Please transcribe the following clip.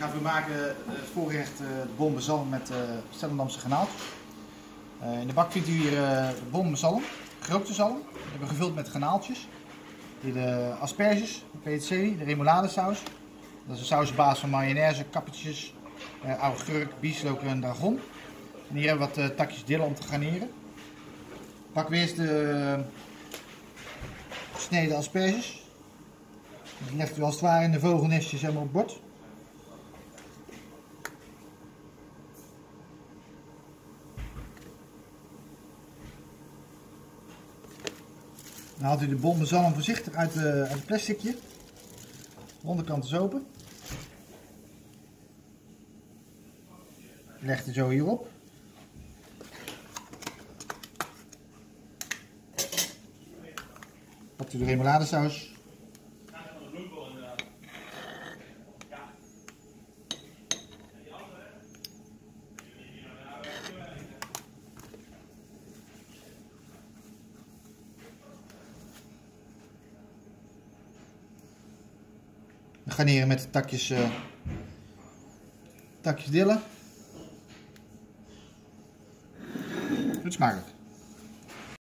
Ja, we maken het voorgerecht uh, de bombezalm met uh, Stellendamse granaaltjes. Uh, in de bak vindt u hier de bombezalm, gerookte zalm. We hebben gevuld met granaaltjes. Hier de asperges, de peterselie, de remouladesaus. Dat is een saus op basis van mayonaise, kappertjes, augurk, bieslook en dragon. En hier hebben we wat takjes dille om te garneren. Pakken we eerst de gesneden asperges. Die legt u als het ware in de vogelnestjes helemaal op bord. Dan haalt u de bommen zalm voorzichtig uit, de, uit het plasticje. De onderkant is open. Legt u zo hierop. Pakt u de remouladesaus. Garneren met takjes, uh, takjes dillen. Het smakelijk.